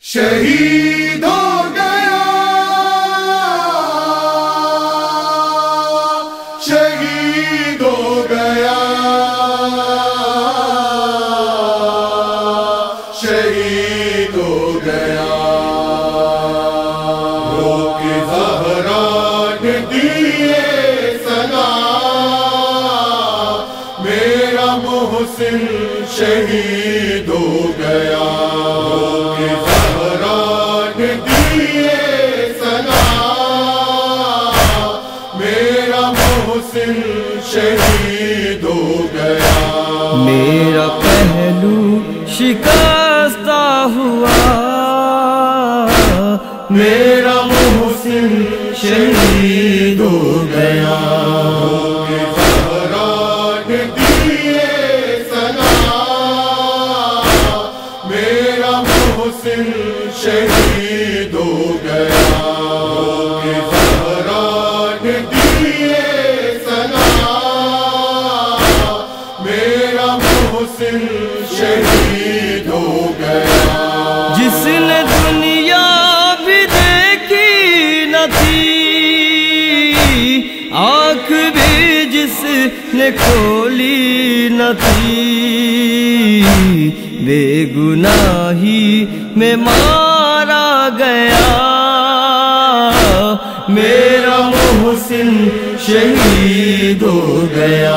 شہید ہو گیا۔ شہید ہو گیا۔ شہید ہو گیا۔ روک زہرا دیے سنا۔ میرا محسن شہید محسن شہید ہو گیا میرا پہلو شکستہ ہوا۔ میرا محسن شہید ہو گیا۔ آنکھ بھی جس نے کھولی نہ تھی۔ بے گناہی میں مارا گیا۔ میرا محسن شہید ہو گیا۔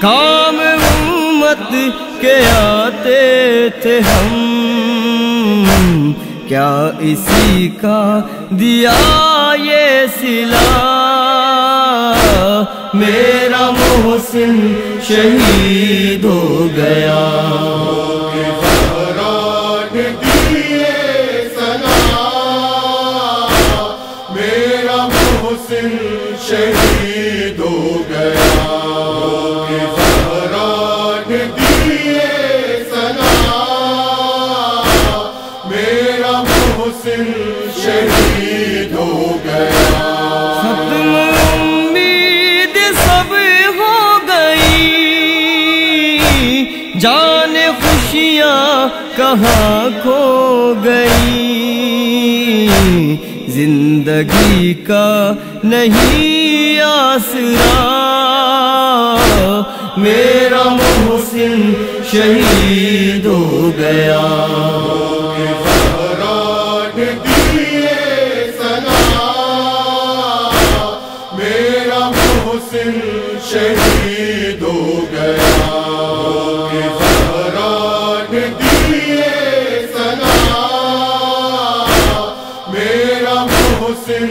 کام امت کے آتے تھے ہم۔ کیا اسی کا دیا یہ سلا؟ میرا محسن شہید ہو گیا۔ خوشیاں کہاں کھو گئی؟ زندگی کا نہیں آسرا۔ میرا محسن شہید ہو گیا۔ محسن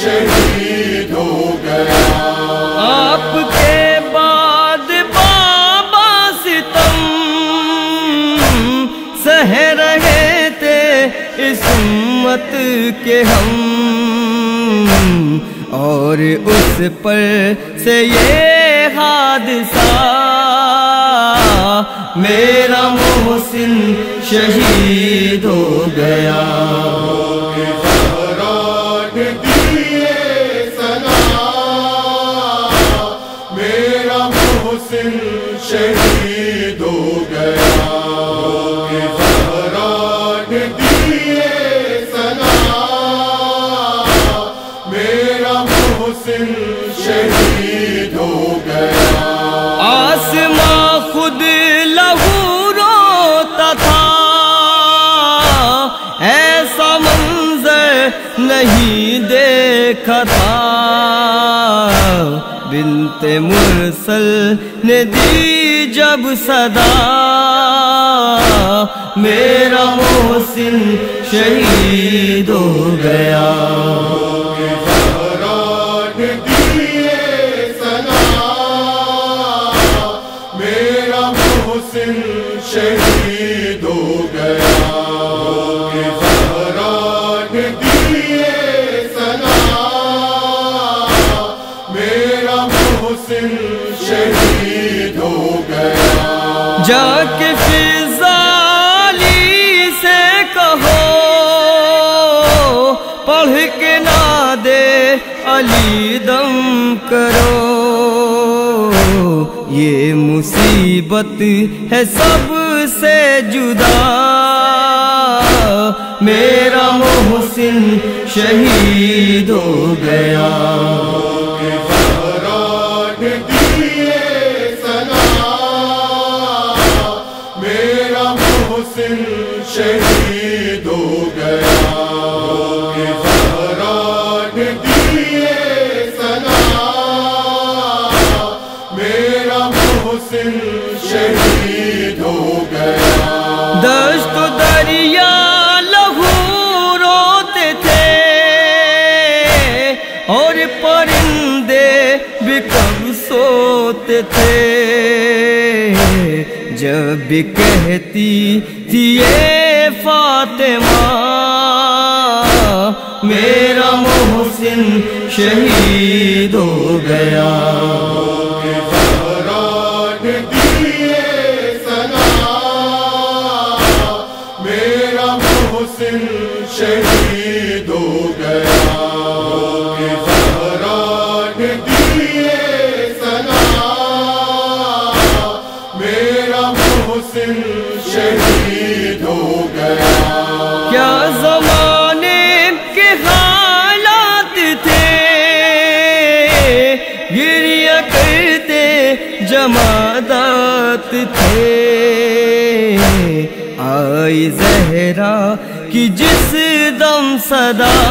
شہید ہو گیا۔ آپ کے بعد بابا ستم سہ رہے تھے اس امت کے ہم۔ اور اس پر سے یہ حادثہ، میرا محسن شہید ہو گیا۔ محسن شہید ہو گیا۔ آسماں خود لہو روتا تھا۔ ایسا منظر نہیں دیکھا تھا۔ بنت مرسل نے دی جب صدا۔ میرا محسن شہید ہو گیا۔ میرا محسن شہید ہو گیا۔ جا کے فضالی سے کہو، پڑھ کے نہ دے علی دم کرو۔ یہ مصیبت ہے سب سے جدا۔ میرا محسن شہید ہو گیا۔ شہید ہو گیا رات دیے سنا میرا محسن شہید ہو گیا دشت دریا سوتے تھے۔ جب بھی کہتی تھی اے فاطمہ میرا محسن شہید ہو گیا۔ میرا محسن شہید ہو گیا۔ کیا زمانے کے حالات تھے؟ گریا کرتے جمادات تھے۔ آئی زہرا کی جس دم صدا۔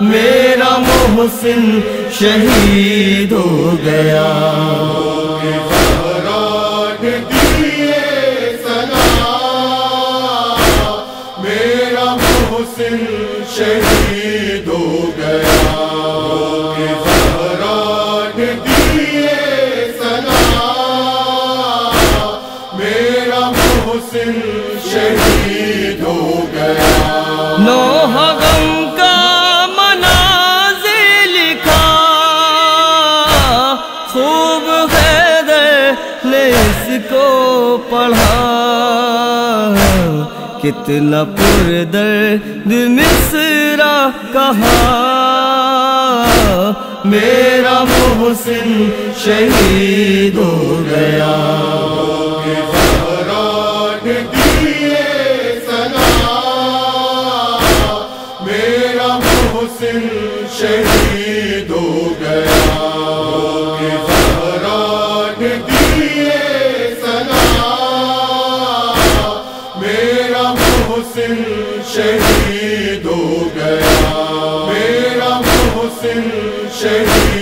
میرا محسن شہید ہو گیا۔ شہید ہو گیا۔ نوح غم کا مناظر لکھا۔ خوب حیدر نے اس کو پڑھا۔ کتنا پر درد مصرا کہا۔ میرا محسن شہید ہو گیا۔ قاسم شہید ہو گیا۔ دیے میرا میرا شہید ہو گیا۔ میرا محسن شہید